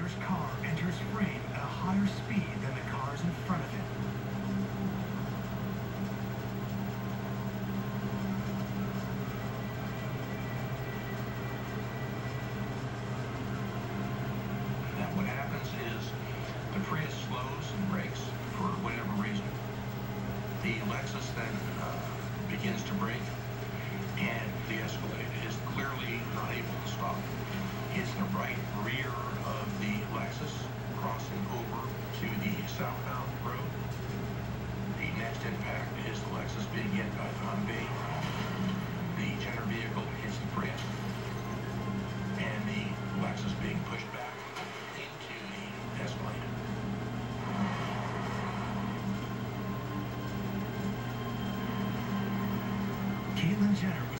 driver's car enters frame at a higher speed than the cars in front of it. Now, what happens is the Prius slows and brakes for whatever reason. The Lexus then uh, begins to brake, and the Escalade is clearly not able to stop. It's the right rear southbound. The next impact is the Lexus being hit by Von B. The Jenner vehicle hits the bridge. And the Lexus being pushed back into the Escalade. Caitlyn Jenner